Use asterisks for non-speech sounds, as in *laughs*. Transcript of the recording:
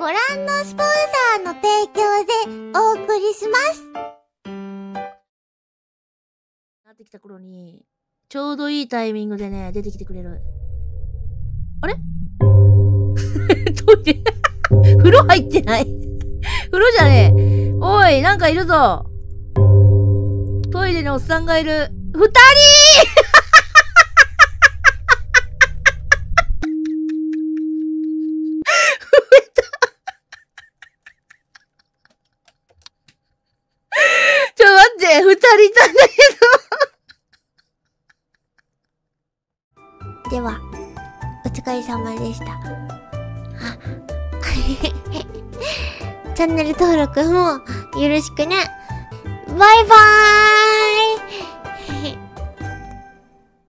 ご覧のスポンサーの提供でお送りします。なってきた頃に、ちょうどいいタイミングでね、出てきてくれる。あれ？*laughs* トイレ？*laughs* 風呂入ってない？*laughs* 風呂じゃねえ。おい、なんかいるぞ。トイレにおっさんがいる。二人ちょ、二人いたんだけどでは、お疲れ様でした。あ *laughs* チャンネル登録もよろしくね。バイバーイ